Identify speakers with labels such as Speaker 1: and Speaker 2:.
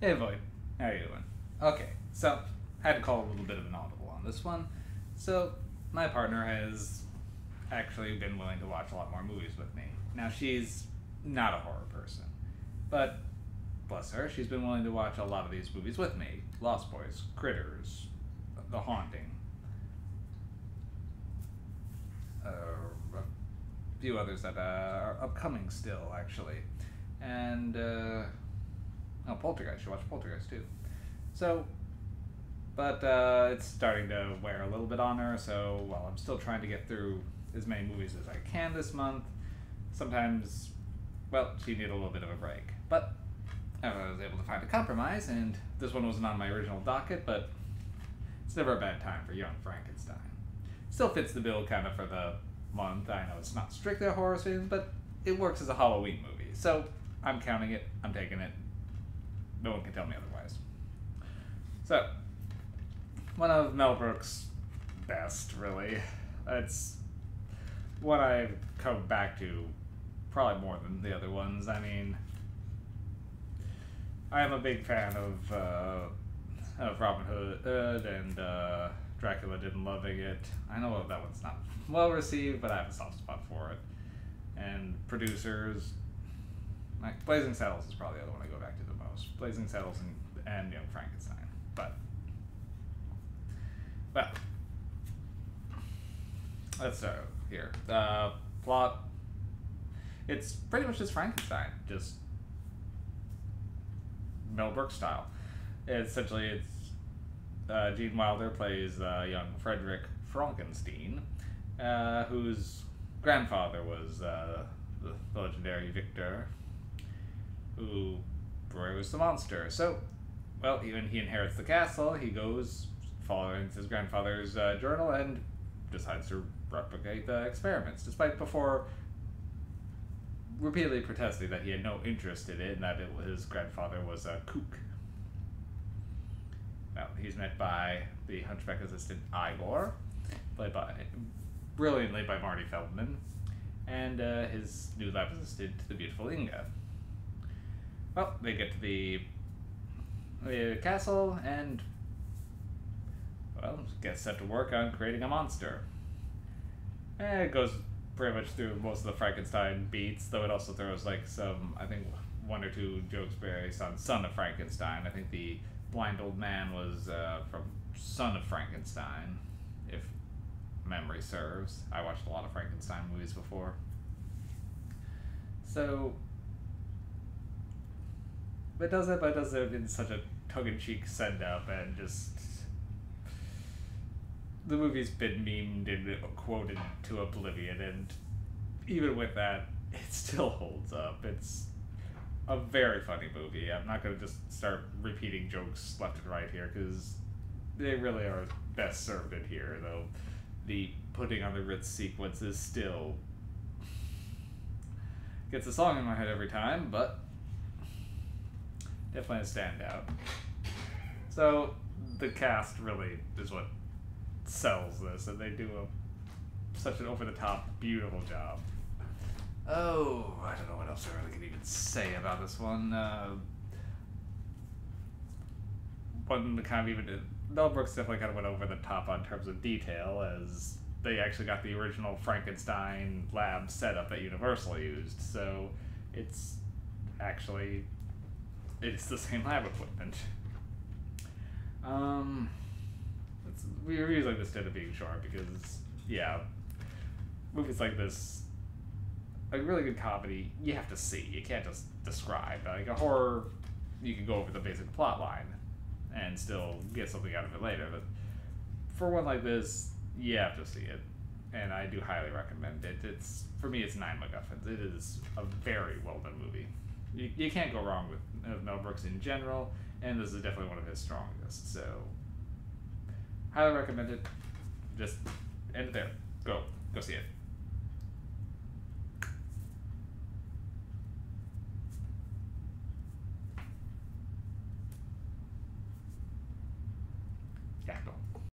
Speaker 1: Hey, Void. How are you doing? Okay, so I had to call a little bit of an audible on this one. So my partner has actually been willing to watch a lot more movies with me. Now she's not a horror person, but bless her, she's been willing to watch a lot of these movies with me. Lost Boys, Critters, The Haunting, uh, a few others that are upcoming still, actually, and. Uh, Oh, Poltergeist. You watch Poltergeist too. So, but uh, it's starting to wear a little bit on her. So while I'm still trying to get through as many movies as I can this month, sometimes, well, she needed a little bit of a break. But I was able to find a compromise, and this one wasn't on my original docket, but it's never a bad time for Young Frankenstein. Still fits the bill kind of for the month. I know it's not strictly a horror film, but it works as a Halloween movie. So I'm counting it. I'm taking it no one can tell me otherwise. So, one of Mel Brooks' best, really. It's what I've come back to probably more than the other ones. I mean, I am a big fan of uh, of Robin Hood and uh, Dracula Dead and Loving It. I know that one's not well received, but I have a soft spot for it. And producers, like Blazing Saddles is probably the other one I go back to the most. Blazing Saddles and, and Young Frankenstein. But, well, let's start here. The plot, it's pretty much just Frankenstein, just Mel Brooks style. essentially, it's uh, Gene Wilder plays uh, young Frederick Frankenstein, uh, whose grandfather was uh, the legendary Victor who was the monster. So, well, when he inherits the castle, he goes following his grandfather's uh, journal and decides to replicate the experiments, despite before repeatedly protesting that he had no interest in it and that it, his grandfather was a kook. Well, he's met by the Hunchback assistant Igor, played by brilliantly by Marty Feldman, and uh, his new lab assistant, the beautiful Inga. Well, they get to the, the castle and, well, get set to work on creating a monster. And it goes pretty much through most of the Frankenstein beats, though it also throws like some, I think, one or two jokes based on Son of Frankenstein. I think the blind old man was uh, from Son of Frankenstein, if memory serves. I watched a lot of Frankenstein movies before. So but does it, but does it in such a tongue-in-cheek send-up and just the movie's been memed and quoted to oblivion, and even with that, it still holds up. It's a very funny movie. I'm not going to just start repeating jokes left and right here because they really are best served in here, though the putting on the Ritz sequence is still gets a song in my head every time, but definitely a standout. So the cast really is what sells this, and they do a such an over the top, beautiful job. Oh, I don't know what else I really can even say about this one. Uh, one kind of even Mel Brooks definitely kind of went over the top on terms of detail, as they actually got the original Frankenstein lab setup that Universal used. So it's actually it's the same lab equipment. Um, it's, reviews like this tend to be short because, yeah, movies like this, a really good comedy, you have to see. You can't just describe. Like a horror, you can go over the basic plot line and still get something out of it later. But for one like this, you have to see it, and I do highly recommend it. It's for me, it's nine MacGuffins. It is a very well done movie you, you can't go wrong with, Mel Brooks in general, and this is definitely one of his strongest. So, highly recommend it. Just end it there. Go, go see it. Yeah, go.